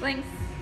Thanks.